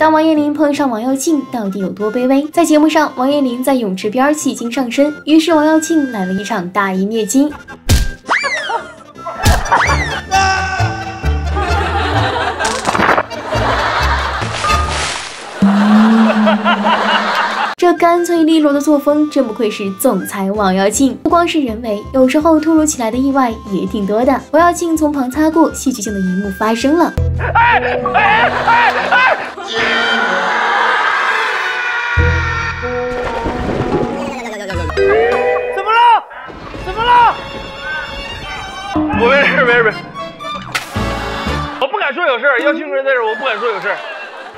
当王彦霖碰上王耀庆，到底有多卑微？在节目上，王彦霖在泳池边戏精上身，于是王耀庆来了一场大义灭亲。干脆利落的作风，真不愧是总裁王耀庆。不光是人为，有时候突如其来的意外也挺多的。王耀庆从旁擦过，戏剧性的一幕发生了。哎哎哎哎！怎么了？怎么了？我没事，没事，没事。我不敢说有事，耀庆哥在这，我不敢说有事。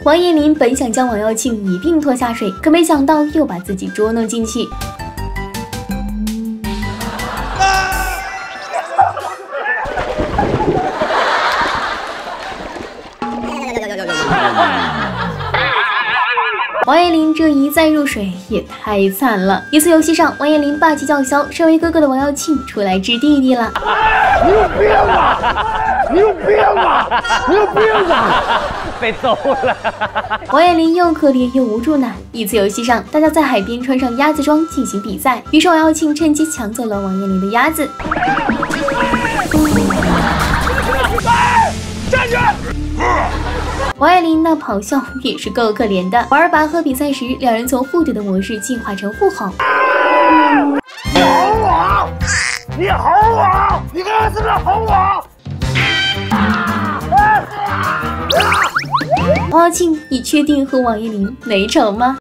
王彦霖本想将王耀庆一并拖下水，可没想到又把自己捉弄进去。王彦霖这一再入水也太惨了。一次游戏上，王彦霖霸气叫嚣，身为哥哥的王耀庆出来治弟弟了。你有病吧！你有病吧！你有病吧！被揍了。王彦霖又可怜又无助呢。一次游戏上，大家在海边穿上鸭子装进行比赛，于是王耀庆趁机抢走了王彦霖的鸭子。站住！王彦霖那咆哮也是够可怜的。玩拔河比赛时，两人从互怼的模式进化成互吼。你吼我！你吼我！你刚刚是不是吼我？王耀庆，你确定和王彦霖没仇吗？